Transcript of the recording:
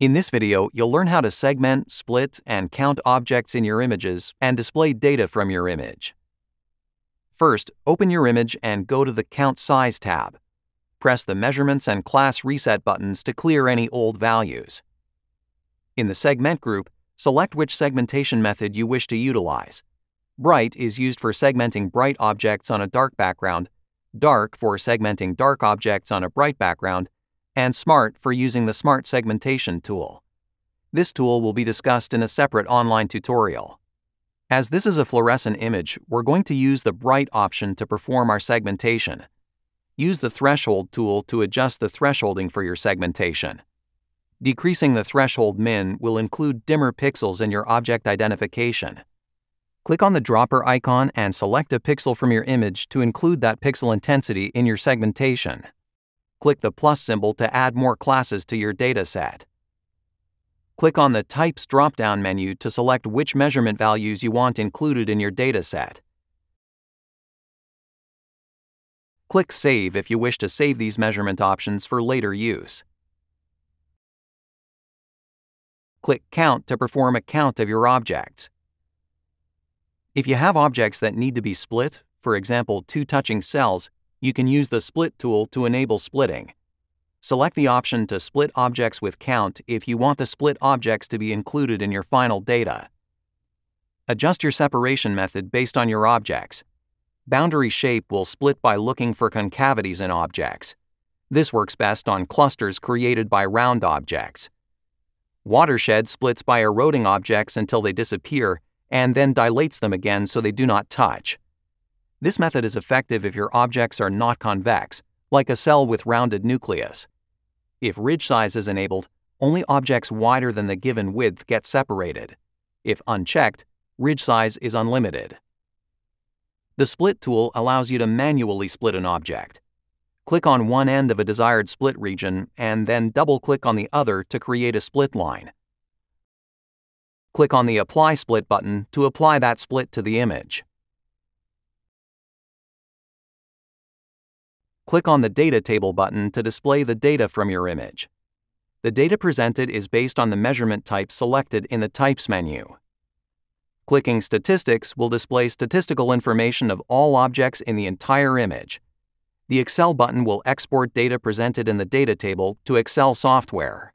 In this video, you'll learn how to segment, split, and count objects in your images and display data from your image. First, open your image and go to the Count Size tab. Press the Measurements and Class Reset buttons to clear any old values. In the Segment group, select which segmentation method you wish to utilize. Bright is used for segmenting bright objects on a dark background, Dark for segmenting dark objects on a bright background, and SMART for using the Smart Segmentation tool. This tool will be discussed in a separate online tutorial. As this is a fluorescent image, we're going to use the Bright option to perform our segmentation. Use the Threshold tool to adjust the thresholding for your segmentation. Decreasing the threshold min will include dimmer pixels in your object identification. Click on the dropper icon and select a pixel from your image to include that pixel intensity in your segmentation click the plus symbol to add more classes to your dataset. Click on the Types drop-down menu to select which measurement values you want included in your dataset. Click Save if you wish to save these measurement options for later use. Click Count to perform a count of your objects. If you have objects that need to be split, for example two touching cells, you can use the Split tool to enable splitting. Select the option to split objects with count if you want the split objects to be included in your final data. Adjust your separation method based on your objects. Boundary shape will split by looking for concavities in objects. This works best on clusters created by round objects. Watershed splits by eroding objects until they disappear and then dilates them again so they do not touch. This method is effective if your objects are not convex, like a cell with rounded nucleus. If ridge size is enabled, only objects wider than the given width get separated. If unchecked, ridge size is unlimited. The Split tool allows you to manually split an object. Click on one end of a desired split region and then double-click on the other to create a split line. Click on the Apply Split button to apply that split to the image. click on the Data Table button to display the data from your image. The data presented is based on the measurement type selected in the Types menu. Clicking Statistics will display statistical information of all objects in the entire image. The Excel button will export data presented in the data table to Excel software.